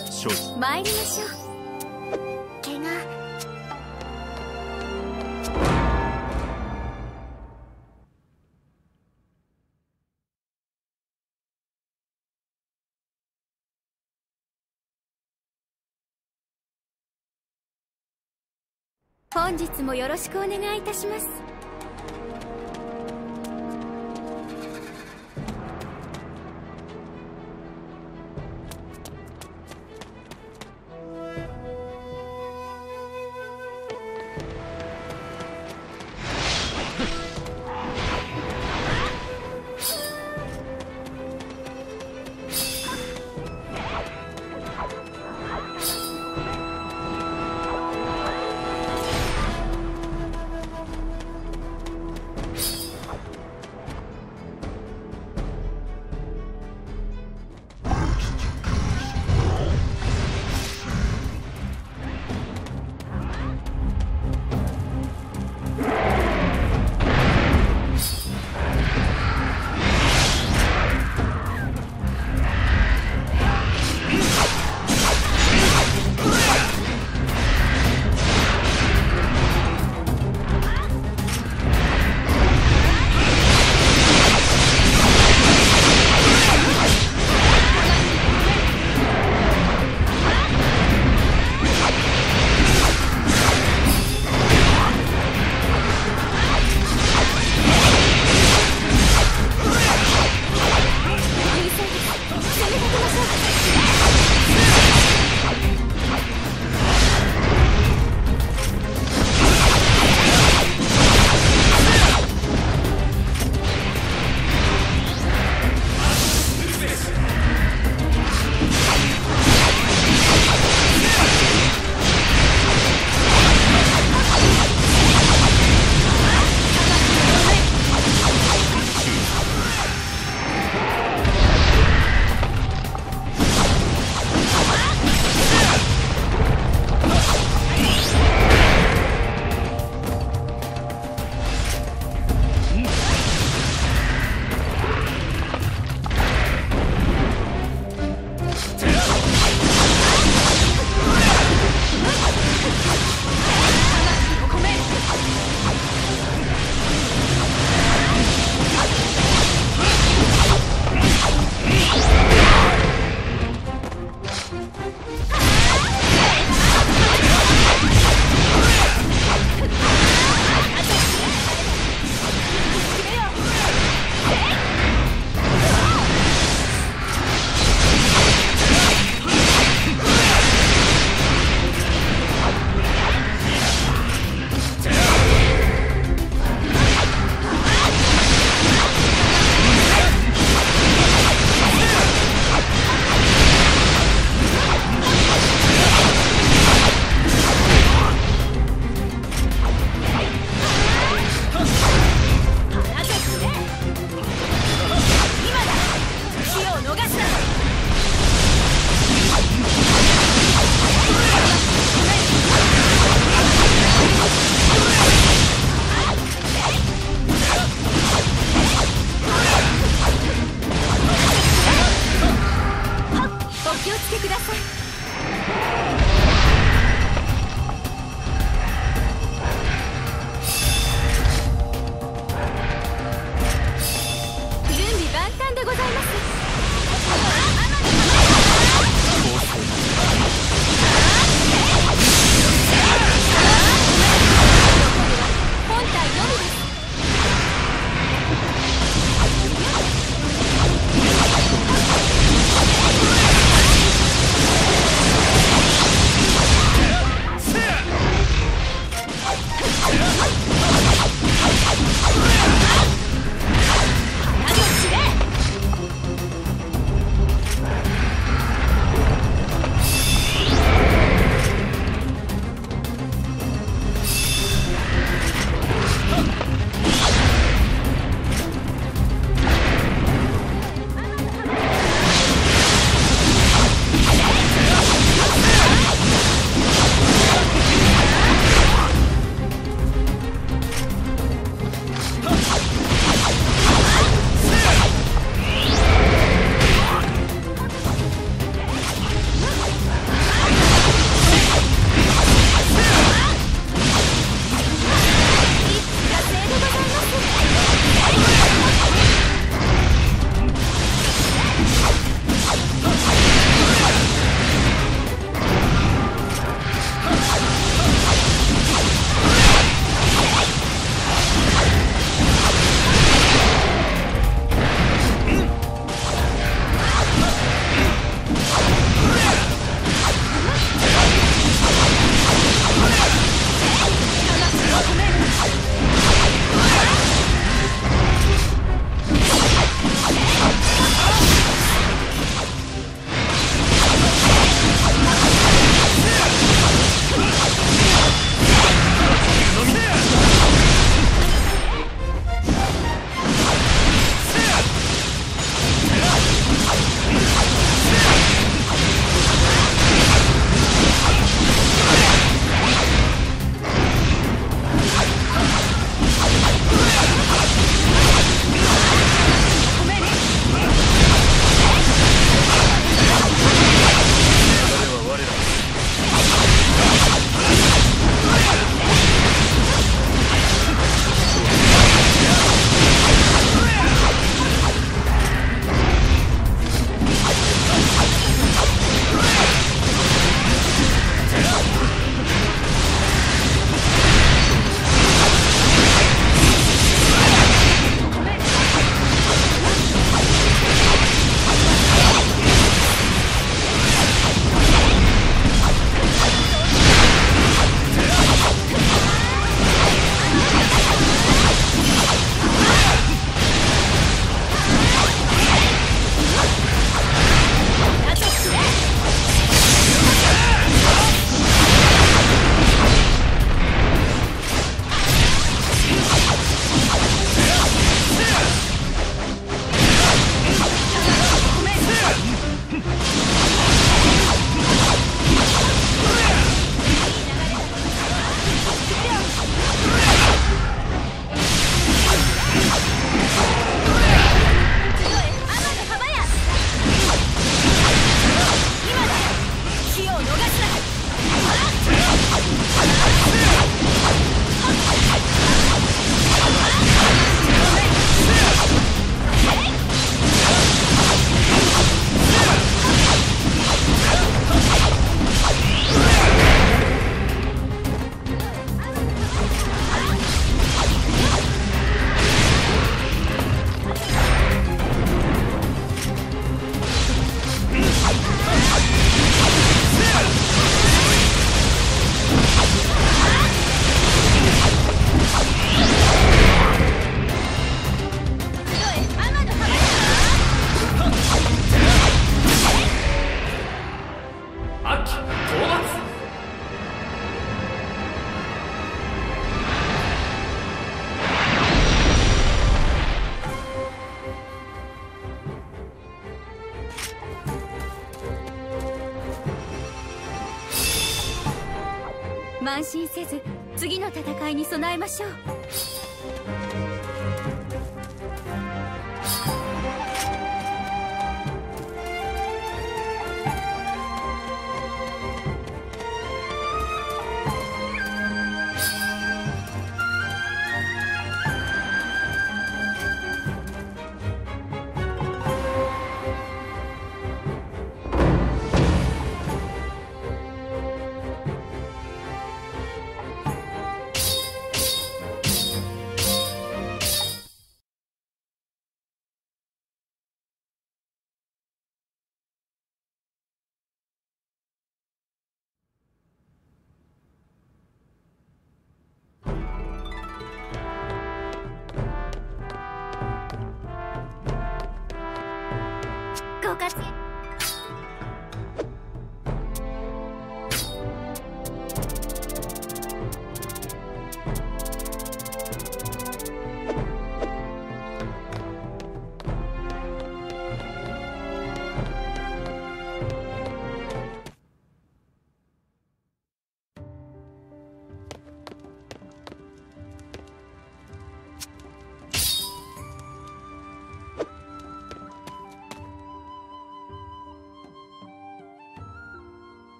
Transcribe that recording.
処理参りましょう。怪我本日もよろしくお願いいたしますせず次の戦いに備えましょう。